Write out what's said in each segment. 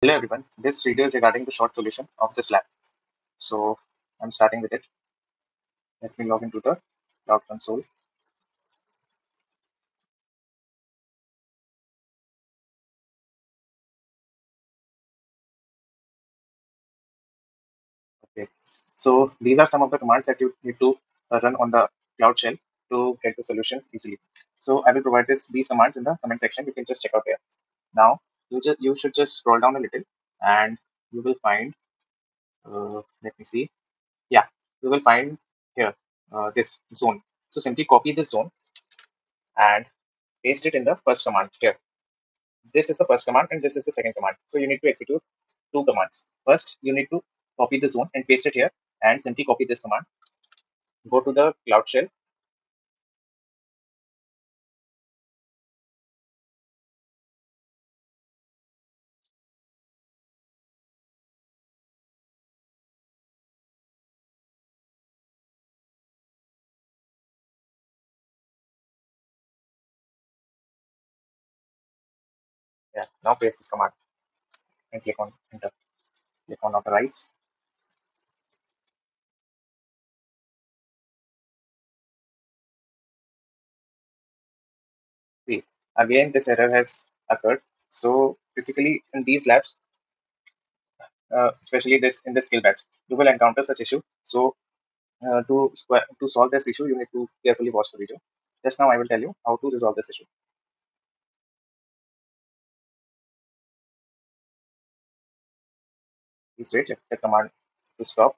Hello everyone, this video is regarding the short solution of this lab. So I'm starting with it. Let me log into the cloud console. Okay, so these are some of the commands that you need to run on the cloud shell to get the solution easily. So I will provide this these commands in the comment section. You can just check out there. Now you just you should just scroll down a little and you will find uh, let me see. Yeah you will find here uh, this zone. So simply copy this zone and paste it in the first command here. This is the first command and this is the second command. So you need to execute two commands. First you need to copy this zone and paste it here and simply copy this command. Go to the cloud shell now paste this command and click on enter. Click on authorize. See again this error has occurred. So basically in these labs uh, especially this in the skill badge you will encounter such issue. So uh, to to solve this issue you need to carefully watch the video. Just now i will tell you how to resolve this issue wait. The command to stop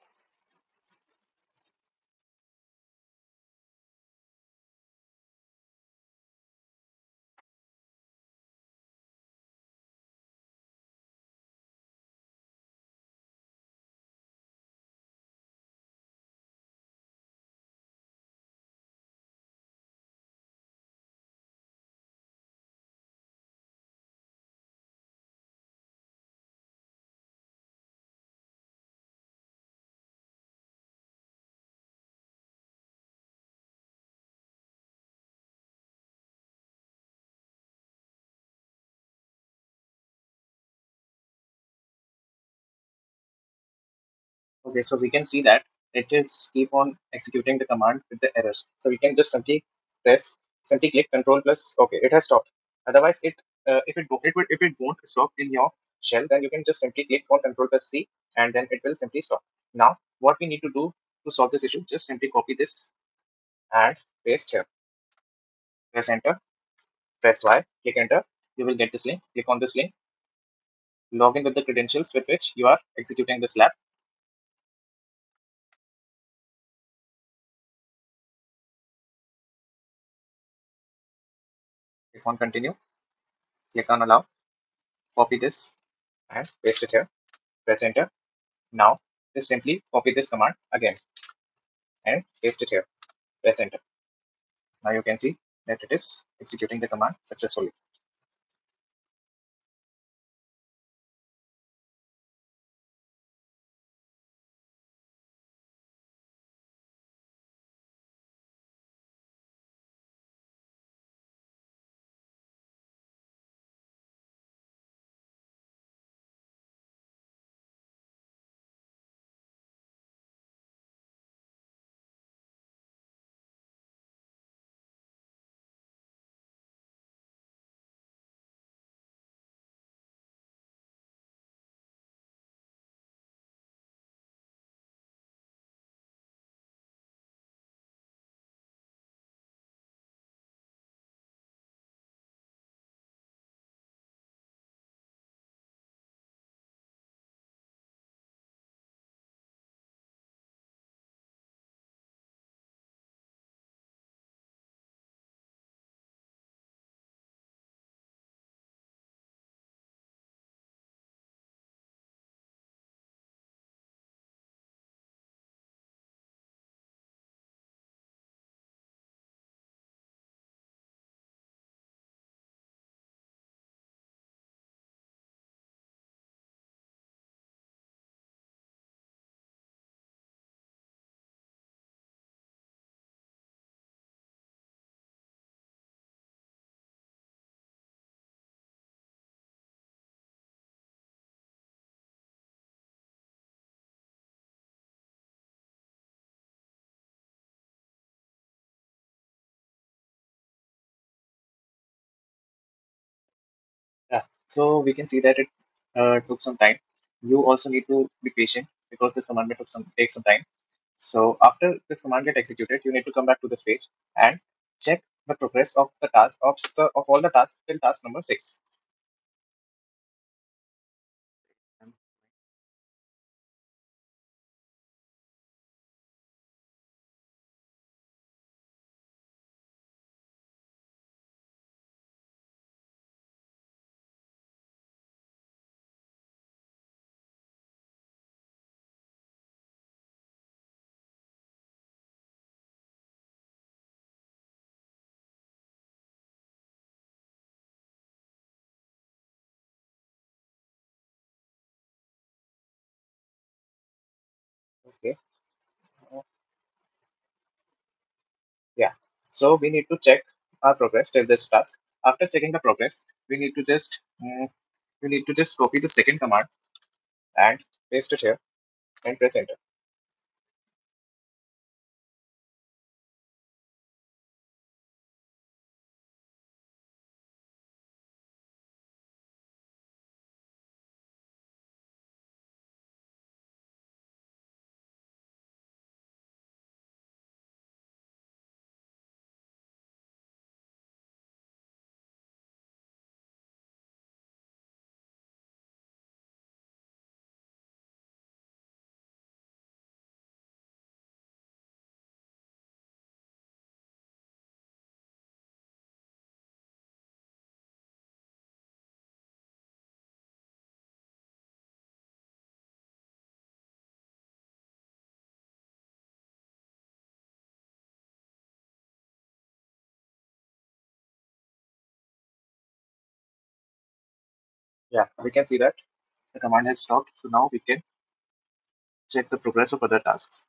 Okay, so we can see that it is keep on executing the command with the errors. So we can just simply press, simply click Control plus. Okay, it has stopped. Otherwise, it uh, if it it would if it won't stop in your shell, then you can just simply click on Control plus C, and then it will simply stop. Now, what we need to do to solve this issue, just simply copy this and paste here. Press Enter. Press Y. Click Enter. You will get this link. Click on this link. Log in with the credentials with which you are executing this lab Click on continue. Click on allow. Copy this and paste it here. Press enter. Now just simply copy this command again and paste it here. Press enter. Now you can see that it is executing the command successfully. So we can see that it uh, took some time. You also need to be patient because this command took some take some time. So after this command get executed, you need to come back to this page and check the progress of the task of the of all the tasks till task number six. Okay. Yeah. So we need to check our progress till this task. After checking the progress, we need to just mm, we need to just copy the second command and paste it here and press enter. Yeah, we can see that the command has stopped. So now we can check the progress of other tasks.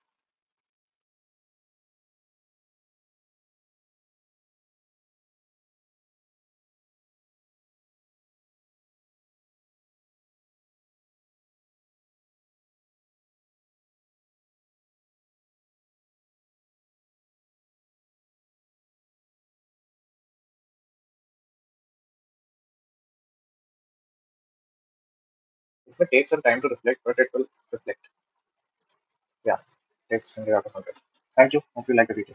It may take some time to reflect, but it will reflect. Yeah, it's 100 out of 100. Thank you. Hope you like the video.